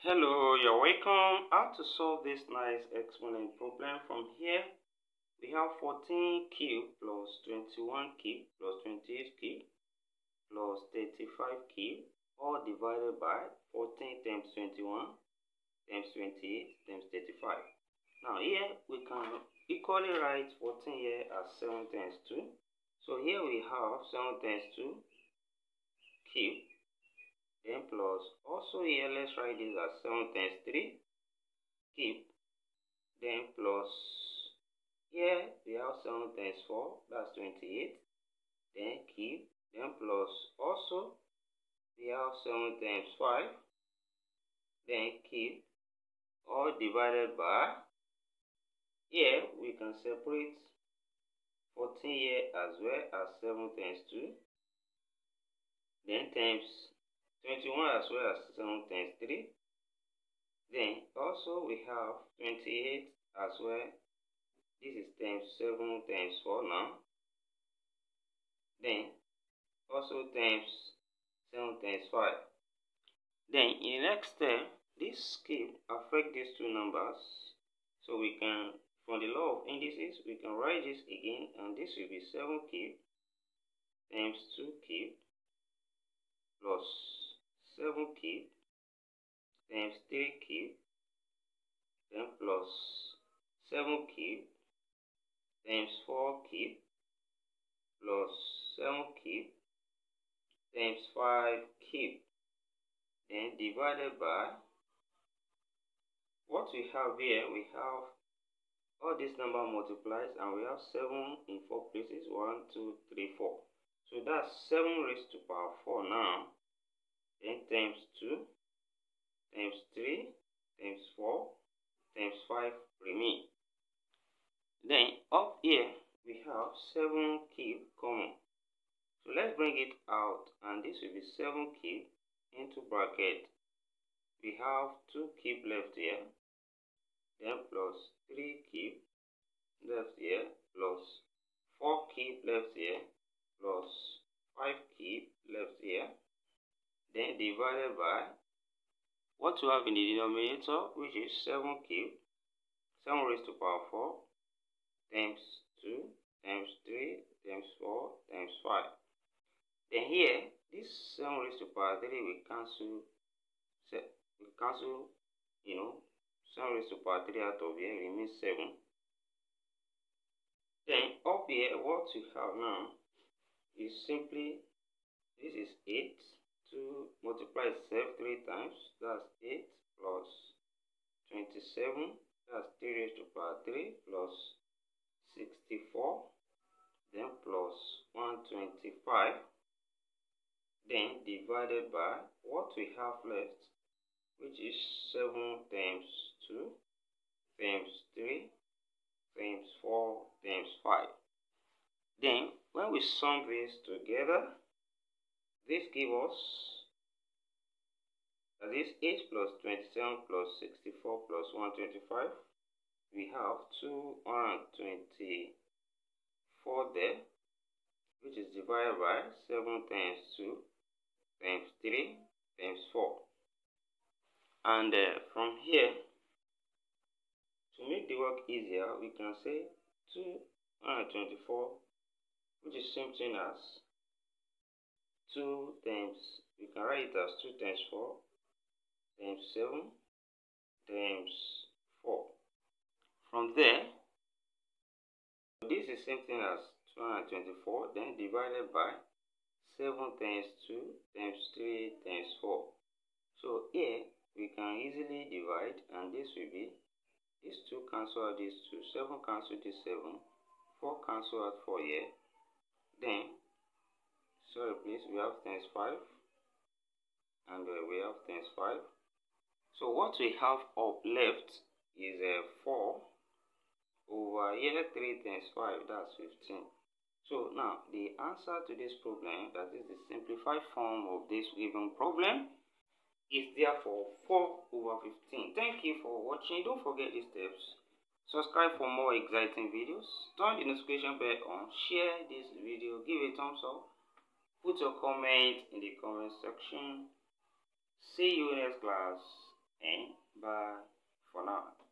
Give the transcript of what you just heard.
Hello, you're welcome. How to solve this nice exponent problem from here? We have 14 cube plus 21 cube plus 28 cube plus 35 cube all divided by 14 times 21 times 28 times 35. Now here we can equally write 14 here as 7 times 2. So here we have 7 times 2 cube then plus also here let's write this as 7 times 3 cube then plus here we have 7 times 4 that's 28 then cube then plus also we have 7 times 5 then cube all divided by. Here we can separate 14 here as well as 7 times 2 then times 21 as well as 7 times 3. Then also we have 28 as well. This is times 7 times 4 now. Then also times 7 times 5. Then in the next step, this scheme affect these two numbers. So we can, from the law of indices, we can write this again and this will be 7 cube times 2 cube plus 7 cube times 3 cube then plus 7 cube times 4 cube plus 7 cube times 5 cube then divided by what we have here we have all this number multiplies and we have 7 in 4 places 1 2 3 4 so that's 7 raised to power 4 now then times 2 times 3 times 4 times 5 remain. Then up here we have 7 cube common. So let's bring it out and this will be 7 cube into bracket. We have 2 cube left here. Then plus 3 cube left here plus 4 cube left here plus 5 cube left here then divided by what you have in the denominator, which is 7 cube, 7 raised to power 4, times 2, times 3, times 4, times 5. Then here, this 7 raised to power 3 will cancel, will cancel, you know, 7 raised to power 3 out of here remains 7. Then up here, what we have now is simply, this is 8 2 multiply itself 3 times, that's 8 plus 27, that's 3 raised to the power 3 plus 64, then plus 125, then divided by what we have left, which is 7 times 2 times 3 times 4 times 5. Then, when we sum this together, this gives us that is 8 plus 27 plus 64 plus 125. We have 224 there, which is divided by 7 times 2 times 3 times 4. And uh, from here, to make the work easier, we can say 224, which is same thing as 2 times, you can write it as 2 times 4 times 7 times 4. From there, this is same thing as 224, then divided by 7 times 2 times 3 times 4. So here, we can easily divide, and this will be, these 2 cancel out these 2, 7 cancel this 7, 4 cancel out 4 here, then sorry please we have times 5 and uh, we have times 5 so what we have up left is uh, 4 over here 3 times 5 that's 15 so now the answer to this problem that is the simplified form of this given problem is therefore 4 over 15 thank you for watching. Don't forget these steps. Subscribe for more exciting videos. Turn the notification bell on. Share this video. Give it a thumbs up Put your comment in the comment section. See you next class. and bye for now.